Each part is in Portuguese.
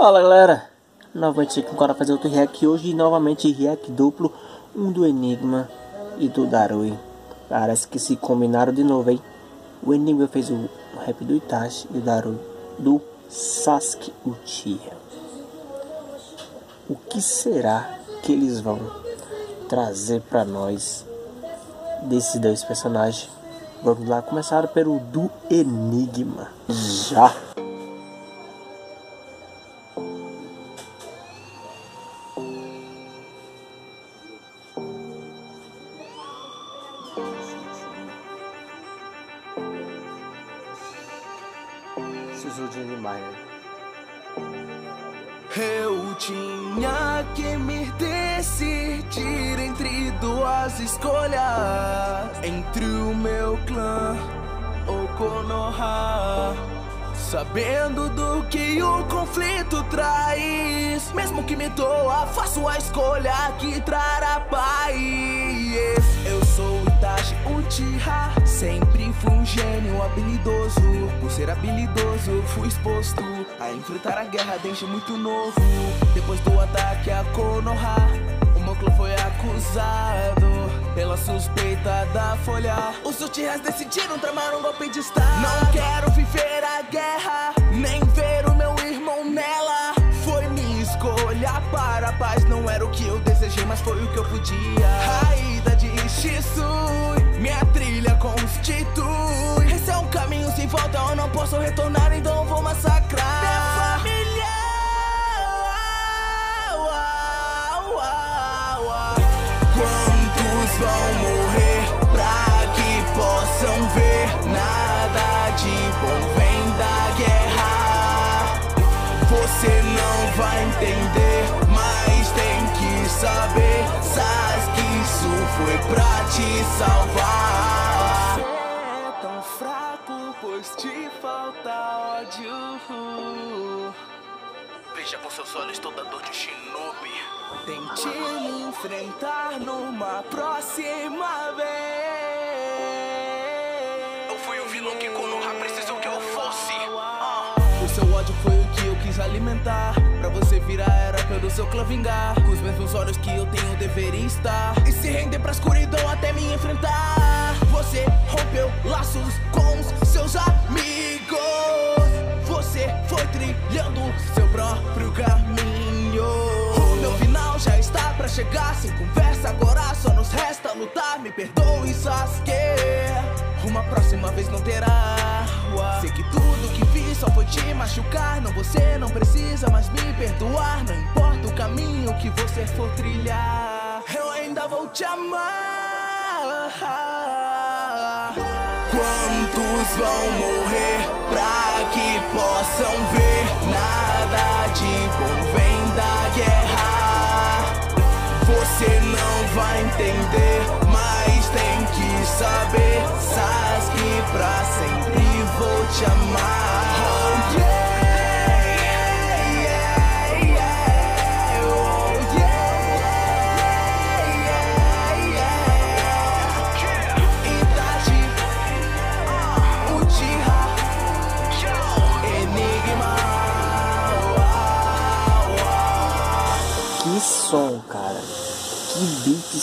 Fala galera, novamente aqui para fazer outro react hoje novamente react duplo, um do Enigma e do Darui. Parece que se combinaram de novo, hein? O Enigma fez o rap do Itachi e o Darui do Sasuke Uchiha. O que será que eles vão trazer para nós desses dois personagens? Vamos lá, começar pelo do Enigma. Já! Suzudinho demais, né? Eu tinha que me decidir entre duas escolhas Entre o meu clã ou Konoha Sabendo do que o conflito traz. Mesmo que me doa, faço a escolha que trará paz. Eu sou Itachi Uchiha Sempre fui um gênio habilidoso. Por ser habilidoso, fui exposto A enfrentar a guerra desde muito novo. Depois do ataque a Konoha O clã foi acusado pela suspeita da folha Os Uchihas decidiram tramar um golpe de estado. Não quero viver a guerra Nem ver o meu irmão nela. Foi minha escolha para a paz Não era o que eu desejei, mas foi o que eu podia. Raída de Shisui Minha trilha constitui. Esse é um caminho sem volta Eu não posso retornar, então vou massacrar foi pra te salvar. Você é tão fraco, pois te falta ódio. Veja com seus olhos toda dor de Shinobi. Tente me enfrentar numa próxima vez. Eu fui o vilão que Konoha precisou que eu fosse. Ah. O seu ódio foi o que eu quis alimentar. Pra você virar pelo seu clã vingar. Com os mesmos olhos que eu tenho, deveria estar. E se render pra escuridão até me enfrentar. Você rompeu laços com os seus amigos. Você foi trilhando seu próprio caminho. O meu final já está pra chegar. Sem conversa, agora só nos resta lutar. Me perdoe, Sasuke. Uma próxima vez não terá. Sei que tudo que fiz só foi te machucar. Não, você não precisa mais me perdoar. Não importa caminho que você for trilhar. Eu ainda vou te amar. Quantos vão morrer pra que possam ver? Nada de bom vem da guerra. Você não vai entender, mas tem que saber. Sasuke pra sempre vou te amar.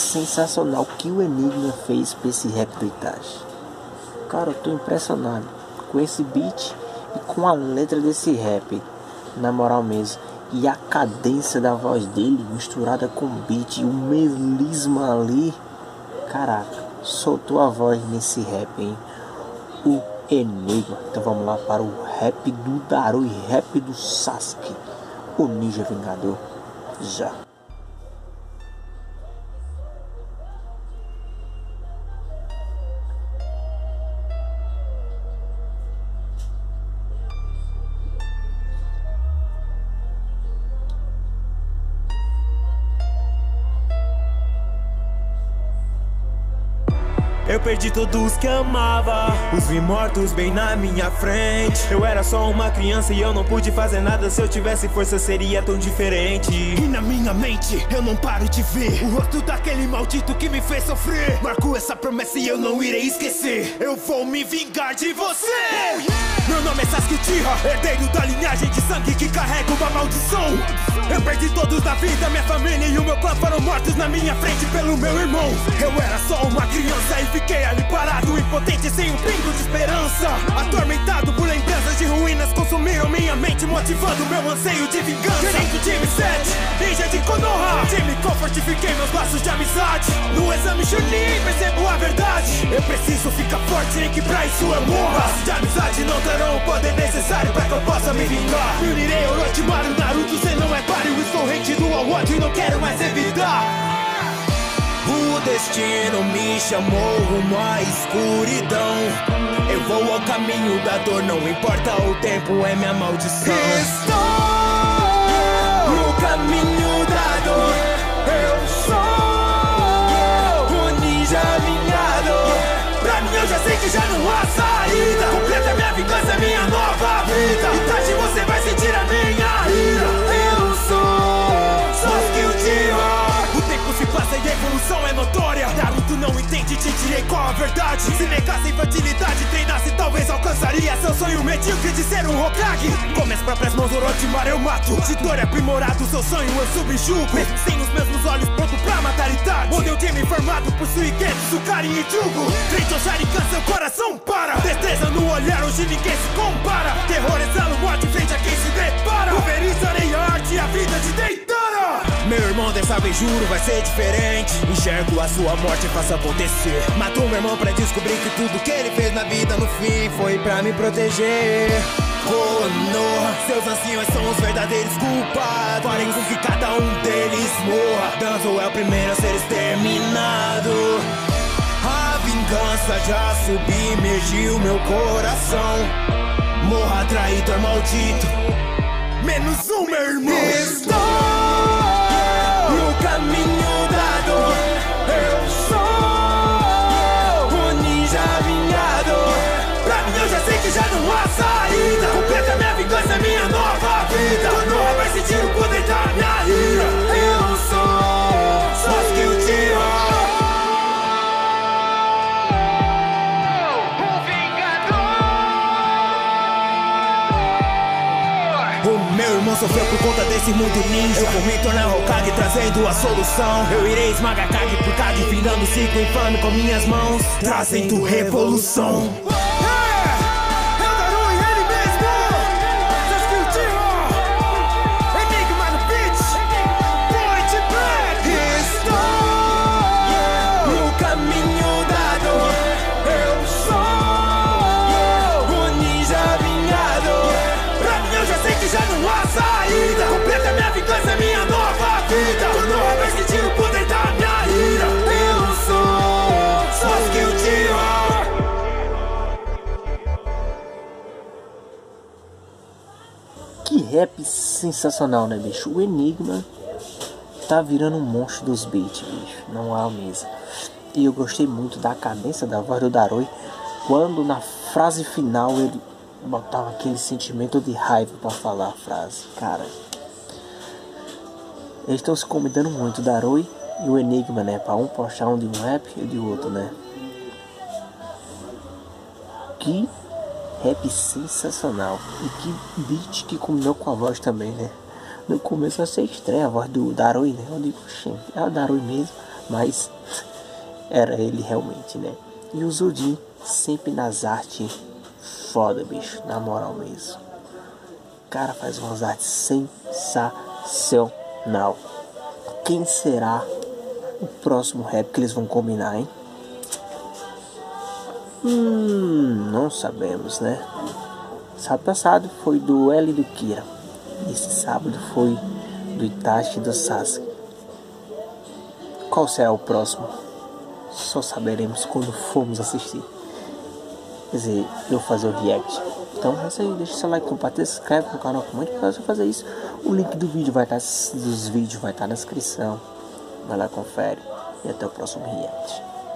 Sensacional que o Enigma fez pra esse rap do Itachi. Cara, eu tô impressionado com esse beat e com a letra desse rap. Na moral mesmo. E a cadência da voz dele misturada com o beat e o melisma ali. Caraca, soltou a voz nesse rap, hein? O Enigma. Então vamos lá para o rap do Darui, rap do Sasuke, o Ninja Vingador. Já. Eu perdi todos que amava, os vi mortos bem na minha frente. Eu era só uma criança e eu não pude fazer nada. Se eu tivesse força, seria tão diferente. E na minha mente eu não paro de ver o rosto daquele maldito que me fez sofrer. Marco essa promessa e eu não irei esquecer. Eu vou me vingar de você. Meu nome é Sasuke Uchiha, herdeiro da linhagem de sangue que carrega uma maldição. Eu perdi todos na vida, minha família e o meu clã foram mortos na minha frente pelo meu irmão. Eu era anseio de vingança. Gerente time 7, ninja de Konoha. Time Comfort, fiquei meus laços de amizade. No exame Chunin, percebo a verdade. Eu preciso ficar forte, nem que pra isso eu morra. Laços de amizade não terão o poder necessário pra que eu possa me vingar. Me unirei Orochimaru, Naruto, cê não é páreo. Estou rendido ao ódio e não quero mais evitar. O destino me chamou rumo à escuridão. Eu vou ao caminho da dor, não importa o tempo, é minha maldição. Estou que saída. Completa minha vingança, minha nova vida. Itachi, você vai sentir a minha ira. Eu sou Sasuke Uchiha O tempo se passa e a evolução é notória. Naruto não entende, te direi qual a verdade. Se negasse infantilidade, treinasse talvez alcançaria Seu sonho. Medíocre de ser um Hokage. Com minhas próprias mãos Orochimaru eu mato. Dor é aprimorado, seu sonho eu subjugo. Sem Suigetsu, Karin e Frente ao Sharingan, seu coração para Destreza no olhar, hoje ninguém se compara Terror, exalo, morte, frente a quem se depara Pulverizarei a arte a vida de Deitara Meu irmão, dessa vez juro, vai ser diferente. Enxergo a sua morte e faço acontecer. Matou meu irmão pra descobrir que tudo que ele fez na vida no fim foi pra me proteger. Konoha, seus anciões são os verdadeiros culpados. Farem com que cada um deles morra. Danzo é o primeiro a ser exterminado. Vingança já submergiu meu coração. Morra, traidor maldito. Menos um, meu irmão Estou por conta desse mundo ninja. Eu vou me tornar Hokage trazendo a solução. Eu irei esmagar Kage por Kage, virando o ciclo infame com minhas mãos, trazendo revolução. Rap sensacional, né, bicho? O Enigma tá virando um monstro dos beats, bicho. Não há mesmo. E eu gostei muito da cadência da voz do Daroi quando na frase final ele botava aquele sentimento de raiva pra falar a frase. Cara, eles estão se combinando muito, Daroi e o Enigma, né? Pra um postar um de um rap e de outro, né? Que rap sensacional. E que beat que combinou com a voz também, né? No começo achei estranha a voz do Daroi, né? Eu digo, gente, é o Daroi mesmo, mas era ele realmente, né? E o Zudin sempre nas artes foda, bicho, na moral mesmo. O cara faz umas artes sensacional. Quem será o próximo rap que eles vão combinar, hein? Hum, não sabemos, né? Sábado passado foi do L do Kira. Esse sábado foi do Itachi do Sasuke. Qual será o próximo? Só saberemos quando formos assistir. Quer dizer, eu fazer o react. Então é isso aí, deixa seu like, compartilha, se inscreve no canal, comente para você fazer isso. O link do vídeo vai estar dos vídeos vai estar na descrição. Vai lá, confere. E até o próximo react.